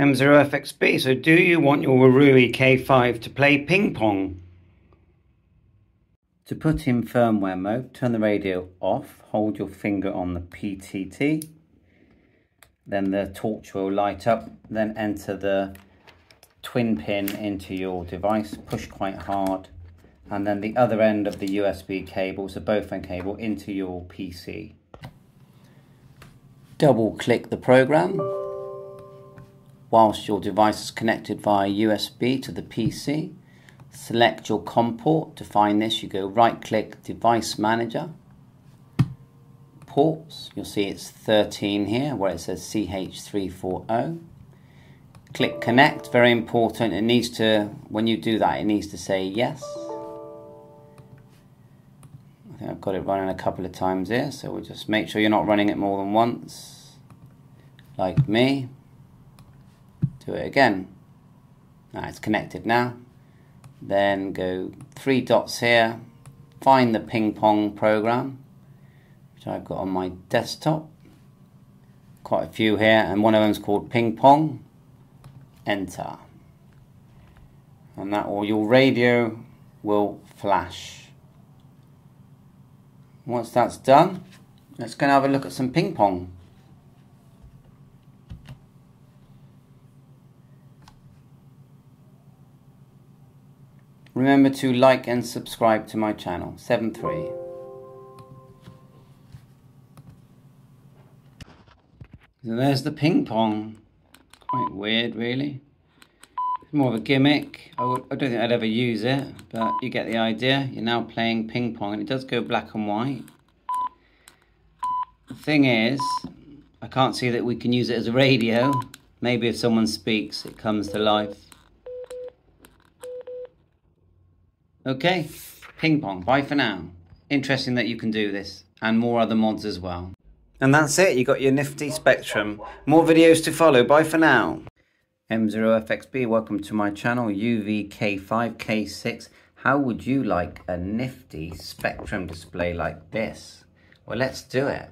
M0FXB, so do you want your Warui K5 to play ping pong? To put in firmware mode, turn the radio off, hold your finger on the PTT, then the torch will light up, then enter the twin pin into your device, push quite hard, and then the other end of the USB cable, so both end cable, into your PC. Double click the program whilst your device is connected via USB to the PC. Select your COM port. To find this, you go right click Device Manager. Ports, you'll see it's 13 here where it says CH340. Click Connect, very important. It needs to, when you do that, it needs to say yes. I think I've got it running a couple of times here, so we'll just make sure you're not running it more than once, like me do it again. Now it's connected now. Then go three dots here, find the ping pong program, which I've got on my desktop. Quite a few here, and one of them is called ping pong. Enter. And that or your radio will flash. Once that's done, let's go and have a look at some ping pong. Remember to like and subscribe to my channel. 7-3. So there's the ping pong. Quite weird, really. More of a gimmick. I, don't think I'd ever use it, but you get the idea. You're now playing ping pong, and it does go black and white. The thing is, I can't see that we can use it as a radio. Maybe if someone speaks, it comes to life. Okay, ping pong, bye for now. Interesting that you can do this, and more other mods as well. And that's it, you got your nifty Spectrum. More videos to follow, bye for now. M0FXB, welcome to my channel, UVK5K6. How would you like a nifty Spectrum display like this? Well, let's do it.